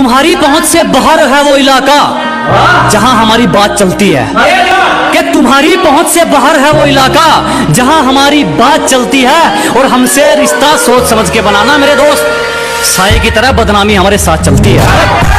तुम्हारी पहुँच से बाहर है वो इलाका, जहाँ हमारी बात चलती है। कि तुम्हारी पहुँच से बाहर है वो इलाका, जहाँ हमारी बात चलती है और हमसे रिश्ता सोच समझ के बनाना मेरे दोस्त? साय की तरह बदनामी हमारे साथ चलती है।